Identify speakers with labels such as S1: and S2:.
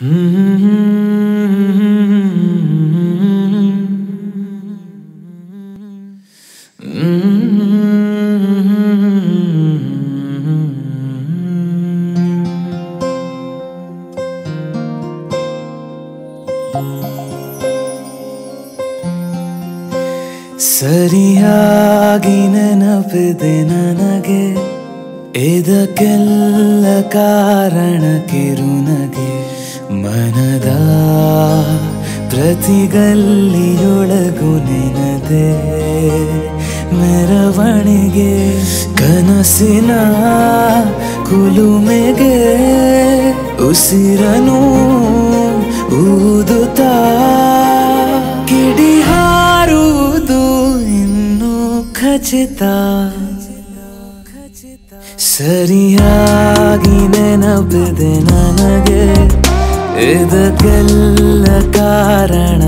S1: ಸರಿಯಾಗಿ ನೆನಪಿದೆ ನನಗೆ ಇದಕ್ಕೆಲ್ಲ ಕಾರಣ ಕಿರುನಗೆ. ಮನದ ಪ್ರತಿಗಲ್ಲಿಯೊಳಗು ನೆನದೆ ಮೆರವಣಿಗೆ ಕನಸಿನ ಕುಲುಮೆಗೆ ಉಸಿರನು ಊದುತ್ತಾ ಕಿಡಿ ಹಾರುವುದು ಇನ್ನು ಖಚಿತ. ಸರಿಯಾಗಿ ನೆನಪಿದೆ ನನಗೆ. ഇതൊക്കെല്ല കാരണ